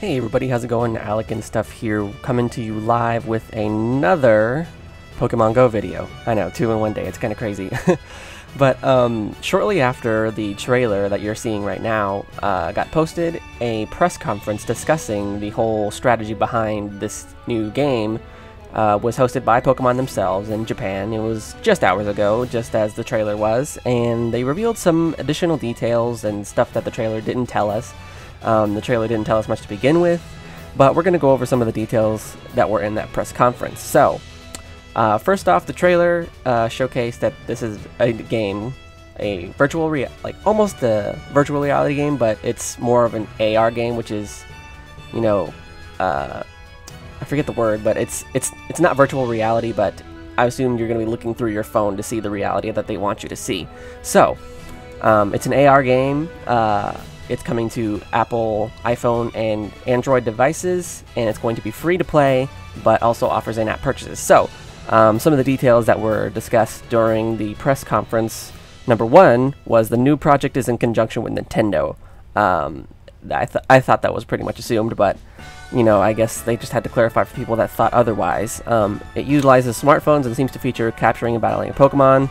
Hey everybody, how's it going? Alec and stuff here, coming to you live with another Pokemon Go video. I know, two in one day, it's kind of crazy. but um, shortly after the trailer that you're seeing right now uh, got posted, a press conference discussing the whole strategy behind this new game uh, was hosted by Pokemon themselves in Japan. It was just hours ago, just as the trailer was, and they revealed some additional details and stuff that the trailer didn't tell us. Um, the trailer didn't tell us much to begin with, but we're going to go over some of the details that were in that press conference. So, uh, first off, the trailer uh, showcased that this is a game, a virtual rea- like almost a virtual reality game, but it's more of an AR game, which is, you know, uh, I forget the word, but it's it's it's not virtual reality, but I assume you're going to be looking through your phone to see the reality that they want you to see. So, um, it's an AR game. It's coming to Apple, iPhone, and Android devices, and it's going to be free to play, but also offers in-app purchases. So, um, some of the details that were discussed during the press conference. Number one was the new project is in conjunction with Nintendo. Um, I, th- I thought that was pretty much assumed, but you know, I guess they just had to clarify for people that thought otherwise. Um, it utilizes smartphones and seems to feature capturing and battling a Pokemon.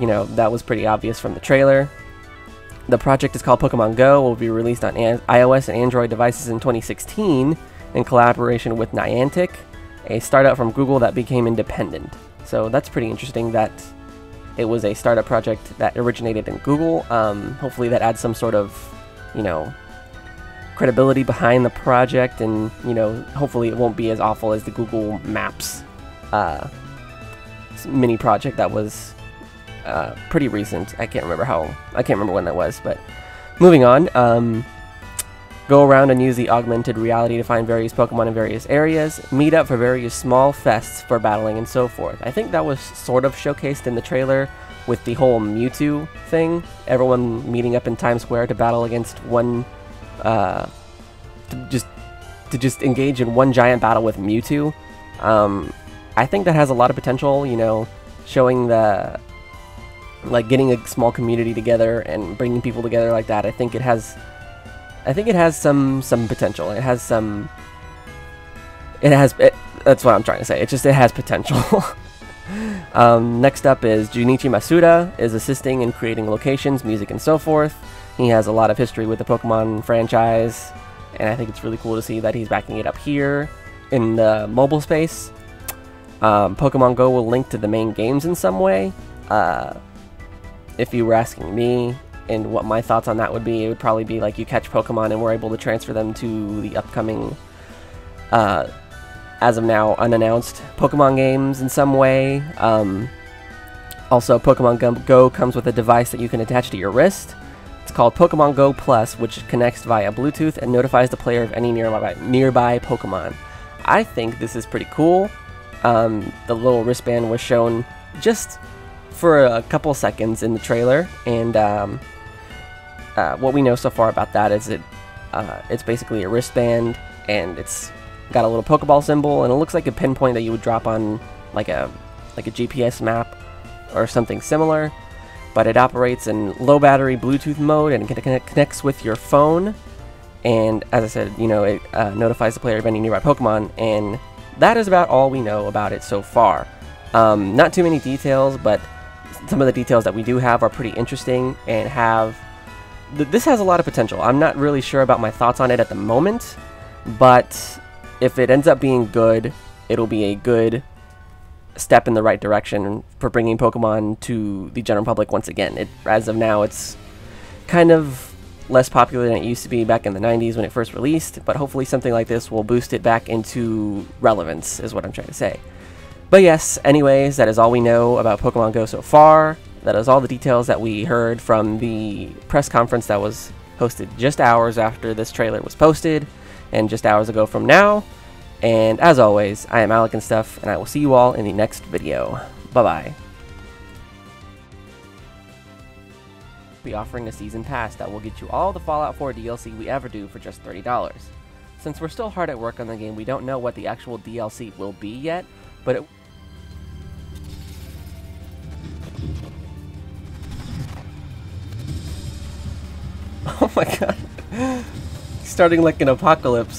You know, that was pretty obvious from the trailer. The project is called Pokemon Go, will be released on an iOS and Android devices in 2016 in collaboration with Niantic, a startup from Google that became independent. So that's pretty interesting that it was a startup project that originated in Google. Um, hopefully that adds some sort of, you know, credibility behind the project and, you know, hopefully it won't be as awful as the Google Maps uh, mini project that was uh, pretty recent. I can't remember how, I can't remember when that was, but moving on. Um, go around and use the augmented reality to find various Pokemon in various areas, meet up for various small fests for battling and so forth. I think that was sort of showcased in the trailer with the whole Mewtwo thing. Everyone meeting up in Times Square to battle against one, uh, to just to just engage in one giant battle with Mewtwo. Um, I think that has a lot of potential. You know, showing the like getting a small community together and bringing people together like that. I think it has I think it has some some potential. It has some. It has. It, that's what I'm trying to say. It just it has potential. um, next up is Junichi Masuda is assisting in creating locations, music, and so forth. He has a lot of history with the Pokemon franchise, and I think it's really cool to see that he's backing it up here in the mobile space. Um, Pokemon Go will link to the main games in some way. Uh, if you were asking me, and what my thoughts on that would be, it would probably be like you catch Pokemon and we're able to transfer them to the upcoming, uh, as of now, unannounced Pokemon games in some way. Um, also, Pokemon Go comes with a device that you can attach to your wrist. It's called Pokemon Go Plus, which connects via Bluetooth and notifies the player of any nearby, nearby Pokemon. I think this is pretty cool. Um, the little wristband was shown just for a couple seconds in the trailer, and um, uh, what we know so far about that is it uh, it's basically a wristband and it's got a little Pokeball symbol and it looks like a pinpoint that you would drop on like a like a GPS map or something similar. But it operates in low battery Bluetooth mode and it connects with your phone. And as I said, you know, it uh, notifies the player of any nearby Pokemon. And that is about all we know about it so far. Um, not too many details, but some of the details that we do have are pretty interesting and have th this has a lot of potential. I'm not really sure about my thoughts on it at the moment, but if it ends up being good, it'll be a good step in the right direction for bringing Pokemon to the general public once again. It, as of now, it's kind of less popular than it used to be back in the 90s when it first released, but hopefully something like this will boost it back into relevance, is what I'm trying to say. But yes, anyways, that is all we know about Pokemon Go so far. That is all the details that we heard from the press conference that was hosted just hours after this trailer was posted and just hours ago from now. And as always, I am Alec and Stuff, and I will see you all in the next video. Bye-bye. Be offering a season pass that will get you all the Fallout 4 DLC we ever do for just $30. Since we're still hard at work on the game, we don't know what the actual DLC will be yet, but it Oh my god. Starting like an apocalypse.